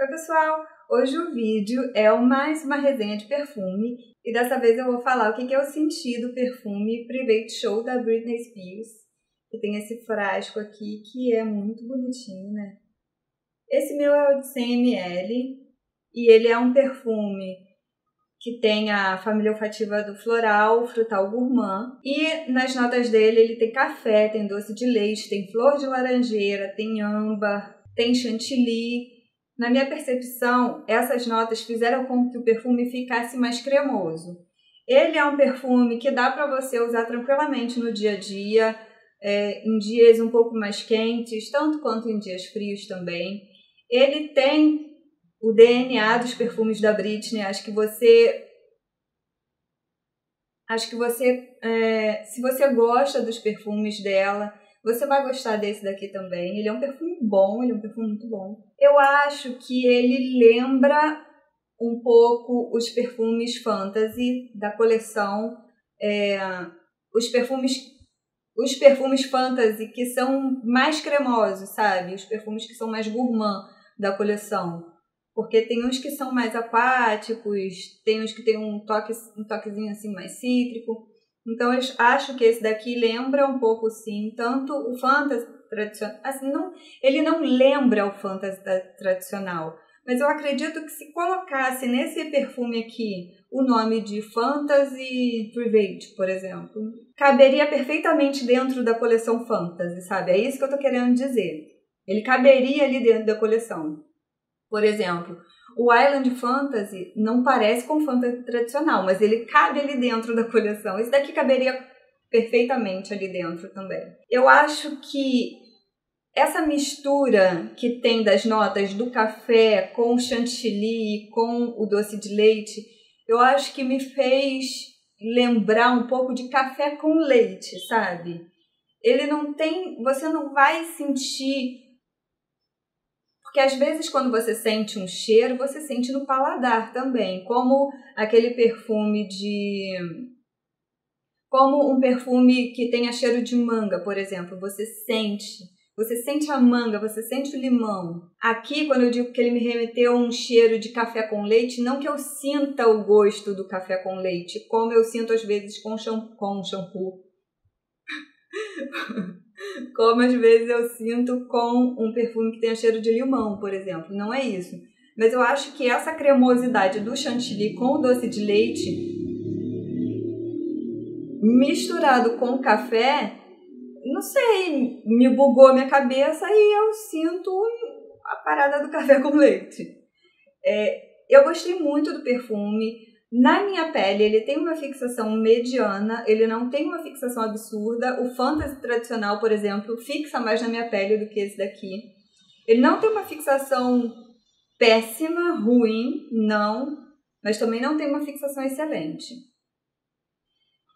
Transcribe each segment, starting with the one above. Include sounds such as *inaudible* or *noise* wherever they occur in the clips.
Oi pessoal, hoje o vídeo é mais uma resenha de perfume e dessa vez eu vou falar o que eu senti do perfume Private Show da Britney Spears, que tem esse frasco aqui que é muito bonitinho, né? Esse meu é o de 100ml e ele é um perfume que tem a família olfativa do floral, frutal gourmand. E nas notas dele ele tem café, tem doce de leite, tem flor de laranjeira, tem âmbar, tem chantilly na minha percepção, essas notas fizeram com que o perfume ficasse mais cremoso. Ele é um perfume que dá para você usar tranquilamente no dia a dia, é, em dias um pouco mais quentes, tanto quanto em dias frios também. Ele tem o DNA dos perfumes da Britney. Acho que você Acho que você, é, se você gosta dos perfumes dela, você vai gostar desse daqui também. Ele é um perfume bom, ele é um perfume muito bom. Eu acho que ele lembra um pouco os perfumes fantasy da coleção. É, os perfumes os perfumes fantasy que são mais cremosos, sabe? Os perfumes que são mais gourmand da coleção. Porque tem uns que são mais aquáticos, tem uns que tem um toque um toquezinho assim mais cítrico. Então eu acho que esse daqui lembra um pouco sim, tanto o fantasy tradicional, assim, não, ele não lembra o fantasy tradicional, mas eu acredito que se colocasse nesse perfume aqui o nome de Fantasy Private, por exemplo, caberia perfeitamente dentro da coleção Fantasy, sabe? É isso que eu tô querendo dizer. Ele caberia ali dentro da coleção. Por exemplo, o Island Fantasy não parece com fantasy tradicional, mas ele cabe ali dentro da coleção. Esse daqui caberia perfeitamente ali dentro também. Eu acho que essa mistura que tem das notas do café com o chantilly, com o doce de leite, eu acho que me fez lembrar um pouco de café com leite, sabe? Ele não tem, você não vai sentir porque às vezes quando você sente um cheiro, você sente no paladar também, como aquele perfume de como um perfume que tenha cheiro de manga, por exemplo, você sente, você sente a manga, você sente o limão. Aqui, quando eu digo que ele me remeteu um cheiro de café com leite, não que eu sinta o gosto do café com leite, como eu sinto às vezes com shampoo, com *laughs* shampoo. Como às vezes eu sinto com um perfume que tem cheiro de limão, por exemplo. Não é isso. Mas eu acho que essa cremosidade do chantilly com o doce de leite misturado com o café, não sei, me bugou a minha cabeça e eu sinto a parada do café com leite. É, eu gostei muito do perfume. Na minha pele, ele tem uma fixação mediana, ele não tem uma fixação absurda. O fantasy tradicional, por exemplo, fixa mais na minha pele do que esse daqui. Ele não tem uma fixação péssima, ruim, não, mas também não tem uma fixação excelente.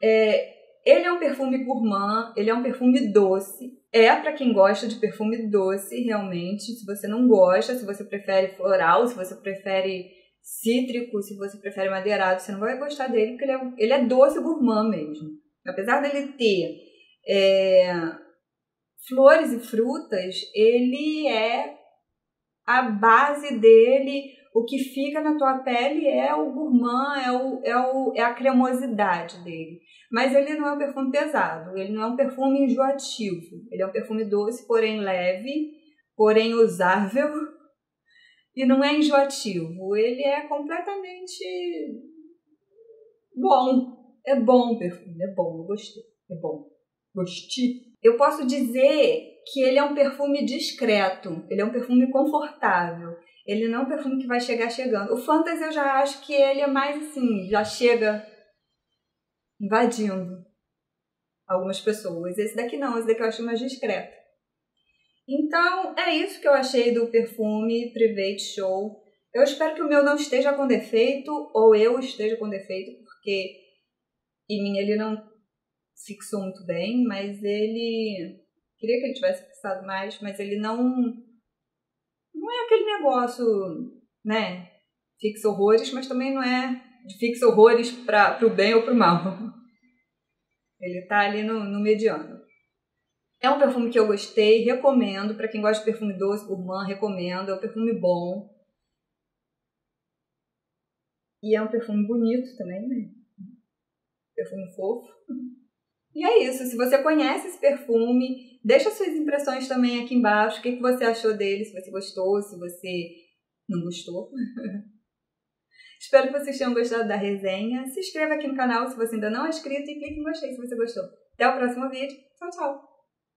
É, ele é um perfume gourmand, ele é um perfume doce. É para quem gosta de perfume doce, realmente. Se você não gosta, se você prefere floral, se você prefere cítrico, se você prefere madeirado, você não vai gostar dele, porque ele é, ele é doce gourmand mesmo. Apesar dele ter é, flores e frutas, ele é a base dele, o que fica na tua pele é o gourmand, é, o, é, o, é a cremosidade dele. Mas ele não é um perfume pesado, ele não é um perfume enjoativo. Ele é um perfume doce, porém leve, porém usável e não é enjoativo. Ele é completamente bom. É bom o perfume, é bom, eu gostei. É bom. Gostei. Eu posso dizer que ele é um perfume discreto, ele é um perfume confortável. Ele não é um perfume que vai chegar chegando. O Fantasy eu já acho que ele é mais assim, já chega invadindo algumas pessoas. Esse daqui não, esse daqui eu acho mais discreto. Então, é isso que eu achei do perfume Private Show. Eu espero que o meu não esteja com defeito, ou eu esteja com defeito, porque em mim ele não fixou muito bem, mas ele. Queria que ele tivesse fixado mais, mas ele não. Não é aquele negócio, né? Fixa horrores, mas também não é de fixa horrores para o bem ou para o mal. Ele tá ali no, no mediano. É um perfume que eu gostei, recomendo. Para quem gosta de perfume doce, gourmand, recomendo. É um perfume bom. E é um perfume bonito também, né? Perfume fofo. E é isso. Se você conhece esse perfume, deixa suas impressões também aqui embaixo. O que, que você achou dele, se você gostou, se você não gostou. *laughs* Espero que vocês tenham gostado da resenha. Se inscreva aqui no canal se você ainda não é inscrito e clique em gostei se você gostou. Até o próximo vídeo. Tchau, tchau!